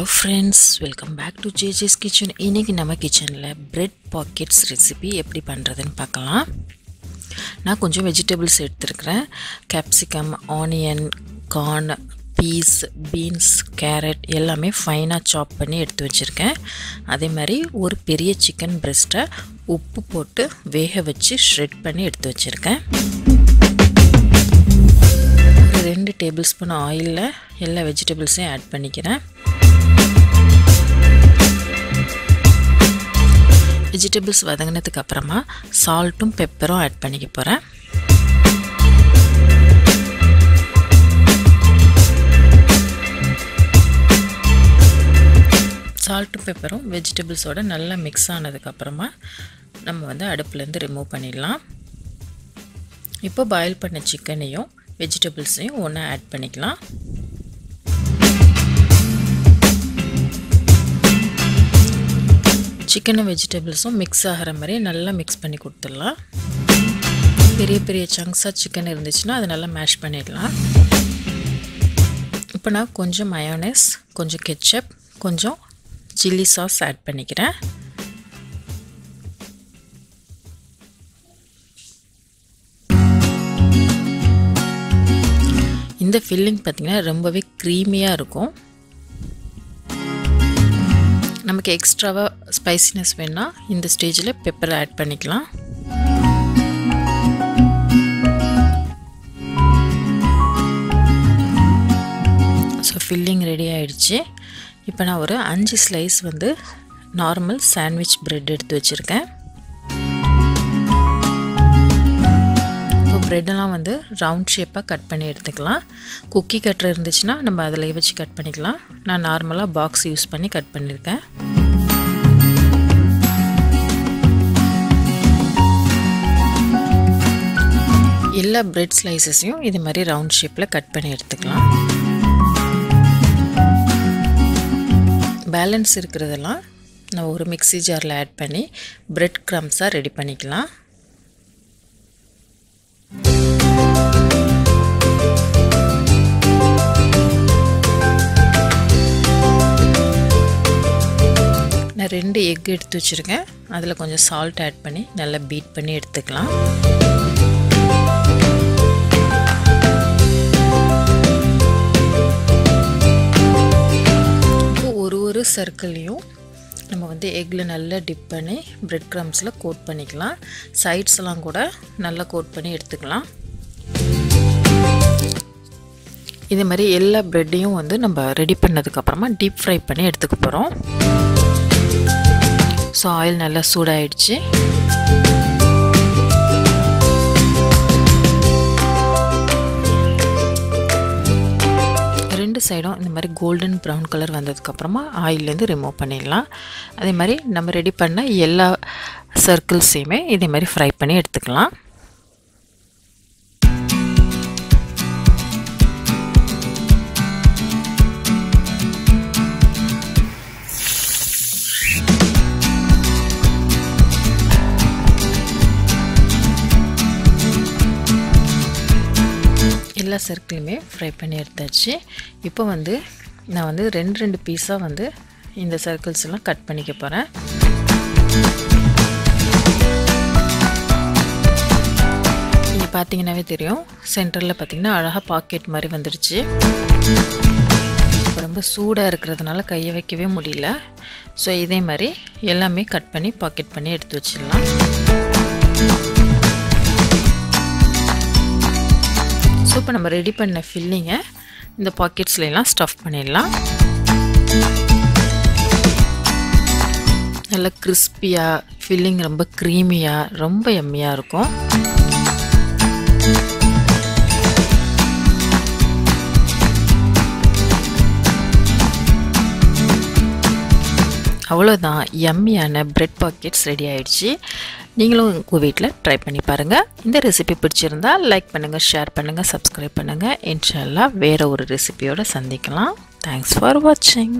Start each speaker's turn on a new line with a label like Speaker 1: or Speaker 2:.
Speaker 1: Hello friends welcome back to JJ's kitchen இன்றைக்கி நம்ம கிச்சனில் ப்ரெட் பாக்கெட்ஸ் ரெசிபி எப்படி பண்ணுறதுன்னு பார்க்கலாம். நான் கொஞ்சம் வெஜிடபிள்ஸ் எடுத்துருக்கிறேன். Capsicum onion corn peas beans carrot எல்லாமே ஃபைனாக சாப் பண்ணி எடுத்து வச்சுருக்கேன். அதே மாதிரி ஒரு பெரிய சிக்கன் பிரெஸ்ட்டை உப்பு போட்டு வேக வச்சு ஷ்ரெட் பண்ணி எடுத்து வச்சுருக்கேன். ரெண்டு டேபிள் ஸ்பூன் ஆயிலில் எல்லா வெஜிடபிள்ஸையும் ஆட் பண்ணிக்கிறேன். வெஜிடபிள்ஸ் வதங்கினதுக்கு அப்புறமா சால்ட்டும் பெப்பரும் ஆட் பண்ணிக்க போகிறேன் சால்ட்டும் பெப்பரும் வெஜிடபிள்ஸோட நல்லா மிக்ஸ் ஆனதுக்கப்புறமா நம்ம வந்து அடுப்புலேருந்து ரிமூவ் பண்ணிடலாம். இப்போ பாயில் பண்ண சிக்கனையும் வெஜிடபிள்ஸையும் ஒன்றா ஆட் பண்ணிக்கலாம். சிக்கனும் வெஜிடபிள்ஸும் மிக்ஸ் ஆகிற மாதிரி நல்லா மிக்ஸ் பண்ணி கொடுத்துடலாம். பெரிய பெரிய சங்க்ஸாக சிக்கன் இருந்துச்சுன்னா அதை நல்லா மேஷ் பண்ணிடலாம். இப்போ நான் கொஞ்சம் மயோனைஸ் கொஞ்சம் கெச்சப் கொஞ்சம் சில்லி சாஸ் ஆட் பண்ணிக்கிறேன். இந்த ஃபில்லிங் பார்த்திங்கன்னா ரொம்பவே க்ரீமியாக இருக்கும். நமக்கு எக்ஸ்ட்ராவாக ஸ்பைசினஸ் வேணால் இந்த ஸ்டேஜில் பெப்பர் ஆட் பண்ணிக்கலாம். ஸோ ஃபில்லிங் ரெடி ஆகிடுச்சு இப்போ நான் ஒரு அஞ்சு ஸ்லைஸ் வந்து நார்மல் சாண்ட்விச் ப்ரெட் எடுத்து வச்சுருக்கேன். ப்ரெட்டெல்லாம் வந்து ரவுண்ட் ஷேப்பாக கட் பண்ணி எடுத்துக்கலாம். குக்கி கட்டர் இருந்துச்சுன்னா நம்ம அதில் வச்சு கட் பண்ணிக்கலாம். நான் நார்மலாக பாக்ஸ் யூஸ் பண்ணி கட் பண்ணியிருக்கேன். எல்லா ப்ரெட் ஸ்லைசஸையும் இது மாதிரி ரவுண்ட் ஷேப்பில் கட் பண்ணி எடுத்துக்கலாம். பேலன்ஸ் இருக்கிறதெல்லாம் நான் ஒரு மிக்சி ஜாரில் ஆட் பண்ணி ப்ரெட் க்ரம்ஸாக ரெடி பண்ணிக்கலாம். நான் ரெண்டு எக் எடுத்து வச்சுருக்கேன். அதில் கொஞ்சம் சால்ட் ஆட் பண்ணி நல்லா பீட் பண்ணி எடுத்துக்கலாம். ஒரு ஒரு சர்க்கிளையும் நம்ம வந்து எக்கில் நல்லா டிப் பண்ணி ப்ரெட் க்ரம்ஸில் கோட் பண்ணிக்கலாம். சைட்ஸ்லாம் கூட நல்லா கோட் பண்ணி எடுத்துக்கலாம். இதே மாதிரி எல்லா ப்ரெட்டையும் வந்து நம்ம ரெடி பண்ணதுக்கப்புறமா டீப் ஃப்ரை பண்ணி எடுத்துக்க போகிறோம் ஸோ ஆயில் நல்லா சூடாயிடுச்சு. ரெண்டு சைடும் இந்த மாதிரி கோல்டன் ப்ரௌன் கலர் வந்ததுக்கப்புறமா ஆயிலேருந்து ரிமூவ் பண்ணிடலாம். அதே மாதிரி நம்ம ரெடி பண்ண எல்லா சர்க்கிள்ஸையுமே இதே மாதிரி ஃப்ரை பண்ணி எடுத்துக்கலாம். எல்லா சர்க்கிளுமே ஃப்ரை பண்ணி எடுத்தாச்சு. இப்போ வந்து நான் வந்து ரெண்டு ரெண்டு பீஸாக வந்து இந்த சர்க்கிள்ஸ் எல்லாம் கட் பண்ணிக்க போகிறேன் இங்கே பார்த்தீங்கன்னாவே தெரியும் சென்டரில் பார்த்தீங்கன்னா அழகாக பாக்கெட் மாதிரி வந்துடுச்சு. ரொம்ப சூடாக இருக்கிறதுனால கையை வைக்கவே முடியல. ஸோ இதே மாதிரி எல்லாமே கட் பண்ணி பாக்கெட் பண்ணி எடுத்து வச்சிடலாம். இப்போ நம்ம ரெடி பண்ண ஃபில்லிங்கை இந்த பாக்கெட்ஸ்லாம் ஸ்டஃப் பண்ணிடலாம். நல்லா கிறிஸ்பியாக ஃபில்லிங் ரொம்ப க்ரீமியாக ரொம்ப எம்மியாக இருக்கும். அவ்வளோதான் எம்மியான ப்ரெட் பாக்கெட்ஸ் ரெடி ஆகிடுச்சு நீங்களும் உங்கள் வீட்டில் ட்ரை பண்ணி பாருங்கள் இந்த ரெசிபி பிடிச்சிருந்தா லைக் பண்ணுங்கள் ஷேர் பண்ணுங்கள் சப்ஸ்கிரைப் பண்ணுங்கள் இன்ஷால்லா வேறு ஒரு ரெசிபியோடு சந்திக்கலாம். தேங்க்ஸ் ஃபார் வாட்சிங்